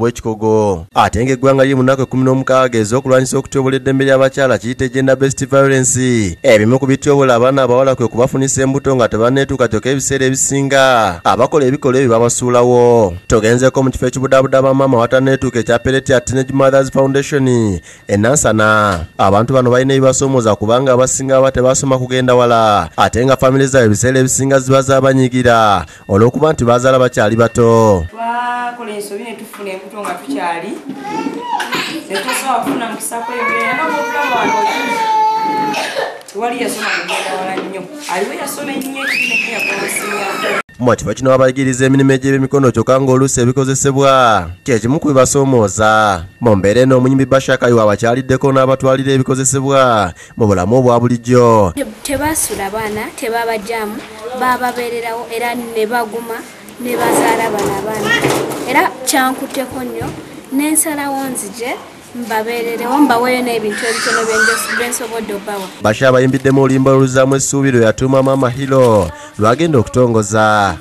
obwekikogo. Ate ng'eggwanga eggwanga mu nnaku ekkumi n'omukaaga ez'okulwanyisa okutyobula eddembe ly'abakyala kiyita gender best violence. Ebimu ku bityobola abaana abawala kwe kubafunisa embuto nga tebanneetuuka kyoka ebiseera ebisinga. Abakola ebikolwa ebyo babasuulawo. Togenzeko mu kifo ekibudaabuda bamaama watanneetuuka ekya peretia teenage mothers foundation enansana abantu bano balina ebibasoomooza kubanga abasinga baba tebasoma kugenda wala. Ate nga famiry zaabwe ebiseera ebisinga ziba zaabanyigira. Olw'okuba nti baazaala bakyali bato twakola ensobi ne tufuna embuto nga tukyali netusobola kufuna mukisa kwebulera nobulaba wano tewali yasoma kugenda wala nnyo. Aliwo yasoma ennyo ekibiina kyeyakolasinya mu kifo kino wabayigiriza emirimu egy'ebyemikono kyokka ng'oluusi ebikozesebwa kyekimu ku bibasoomooza mu mbeera eno omunyimbi bashakayiwa abakyaliddeko n'abatwalira ebikozesebwa mu bulamu obwa bulijjo. Tebasula baana tebabajjamu bababeererawo era ne baguma ne bazaala bano abaana. Era kyankutteko nnyo n'ensalawo nzije mbabeererewo mbaweeyo n'ebintu ebitono byensobodde obbawa. Basha abayimbiddemu oluyimba oluzaamu essuubi lwe yatuuma maama hiro lwagenda okutongoza